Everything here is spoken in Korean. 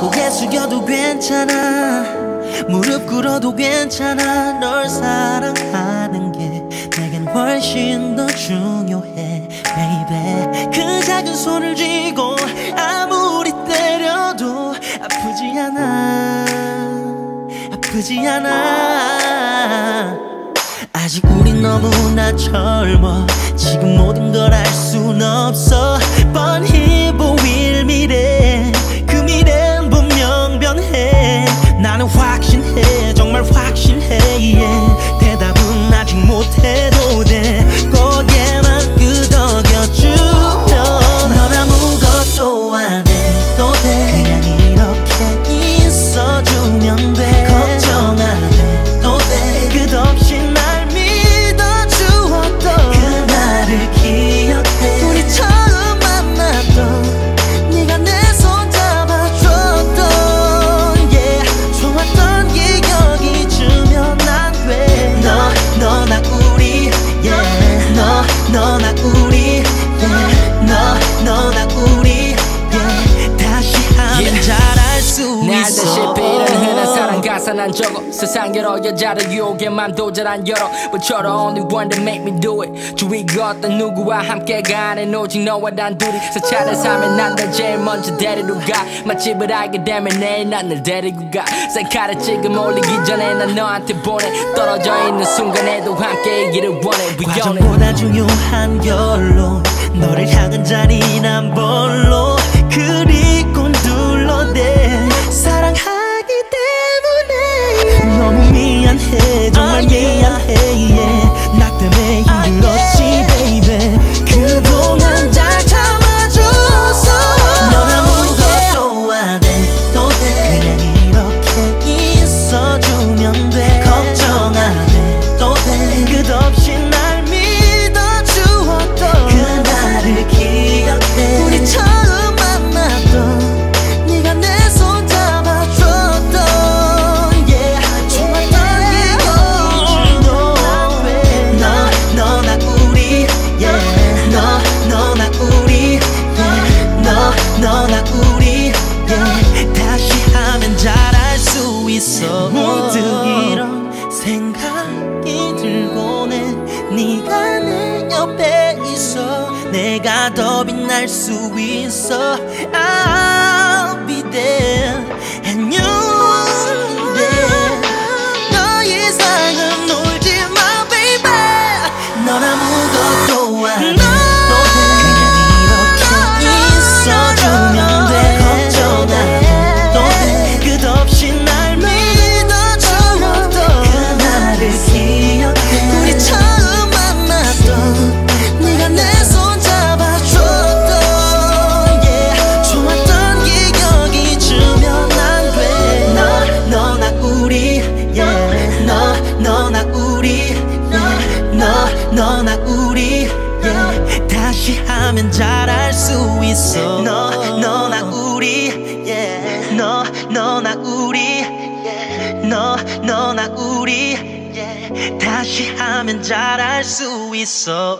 고개 숙여도 괜찮아. 무릎 꿇어도 괜찮아. 널 사랑하는 게 내겐 훨씬 더 중요해 baby. 그 작은 손을 쥐고 아무리 때려도 아프지 않아. 아프지 않아. 아직 우린 너무나 젊어. 지금 모든 걸 알 순 없어 확신해 정말 빌은 흔한 사랑 가사 난 적어. 세상 여러 여자를 맘도 잘안 열어 But you're the only one that make me do it. 주위가 어떤 누구와 함께 가는 오직 너와 단둘이 세차를 사면 난널 제일 먼저 데리러 가. 맛집을 알게 되면 내일 난널 데리고 가. 셀카를 찍음 올리기 전에 난 너한테 보내. 떨어져 있는 순간에도 함께 이기를 원해. We 과정보다 중요한 결론. 너를 향한 잔인한 볼로? 그리 너, 너나 우리 yeah. 다시 하면 잘할 수 있어. 문득 이런 생각이 들고는 네가 내 옆에 있어. 내가 더 빛날 수 있어. I'll be there 다시 하면 잘할 수 있어 너 너나 우리 yeah. 너 너나 우리 yeah. 너 너나 우리 yeah. 다시 하면 잘할 수 있어